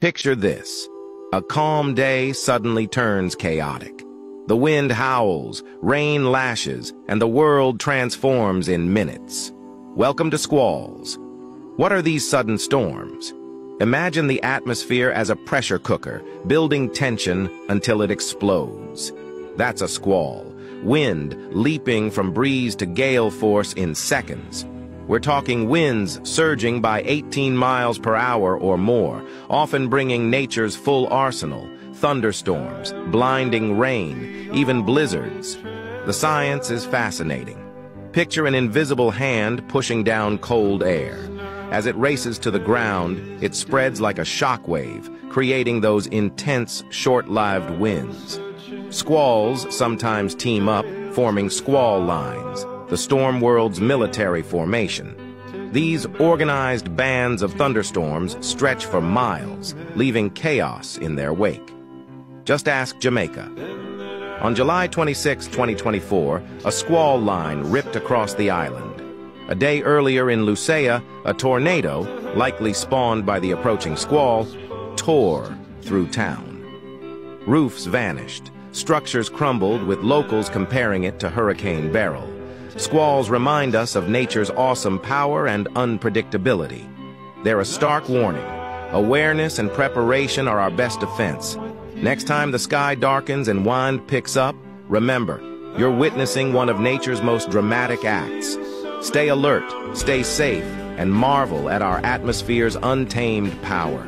Picture this. A calm day suddenly turns chaotic. The wind howls, rain lashes, and the world transforms in minutes. Welcome to squalls. What are these sudden storms? Imagine the atmosphere as a pressure cooker, building tension until it explodes. That's a squall. Wind leaping from breeze to gale force in seconds. We're talking winds surging by 18 miles per hour or more, often bringing nature's full arsenal, thunderstorms, blinding rain, even blizzards. The science is fascinating. Picture an invisible hand pushing down cold air. As it races to the ground, it spreads like a shockwave, creating those intense, short-lived winds. Squalls sometimes team up, forming squall lines the storm world's military formation. These organized bands of thunderstorms stretch for miles, leaving chaos in their wake. Just ask Jamaica. On July 26, 2024, a squall line ripped across the island. A day earlier in Lusail, a tornado, likely spawned by the approaching squall, tore through town. Roofs vanished, structures crumbled with locals comparing it to Hurricane Beryl. Squalls remind us of nature's awesome power and unpredictability. They're a stark warning. Awareness and preparation are our best defense. Next time the sky darkens and wind picks up, remember, you're witnessing one of nature's most dramatic acts. Stay alert, stay safe, and marvel at our atmosphere's untamed power.